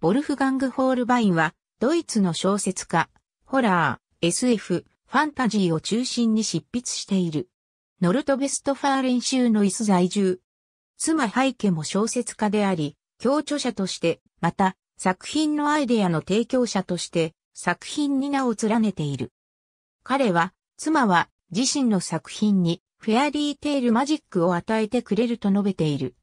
ボルフガング・ホールバインは、ドイツの小説家、ホラー、SF、ファンタジーを中心に執筆している。ノルトベストファーレン州ノイス在住。妻ハイケも小説家であり、共著者として、また、作品のアイデアの提供者として、作品に名を連ねている。彼は、妻は自身の作品にフェアリーテールマジックを与えてくれると述べている。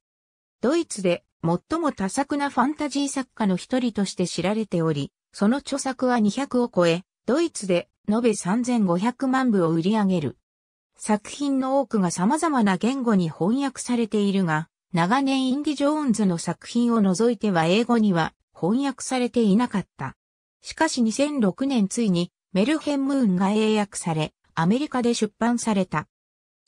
ドイツで最も多作なファンタジー作家の一人として知られており、その著作は200を超え、ドイツで延べ3500万部を売り上げる。作品の多くが様々な言語に翻訳されているが、長年インディ・ジョーンズの作品を除いては英語には翻訳されていなかった。しかし2006年ついにメルヘンムーンが英訳され、アメリカで出版された。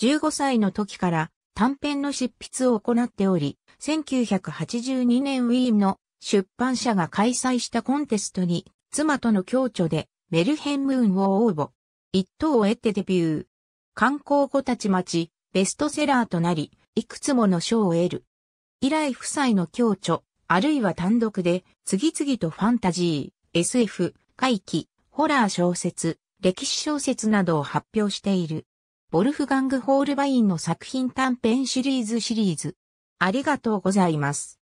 15歳の時から短編の執筆を行っており、1982年ウィーンの出版社が開催したコンテストに妻との共著でメルヘンムーンを応募。一等を得てデビュー。観光子たち町、ベストセラーとなり、いくつもの賞を得る。以来夫妻の共著、あるいは単独で、次々とファンタジー、SF、怪奇、ホラー小説、歴史小説などを発表している。ボルフガング・ホールバインの作品短編シリーズシリーズ。ありがとうございます。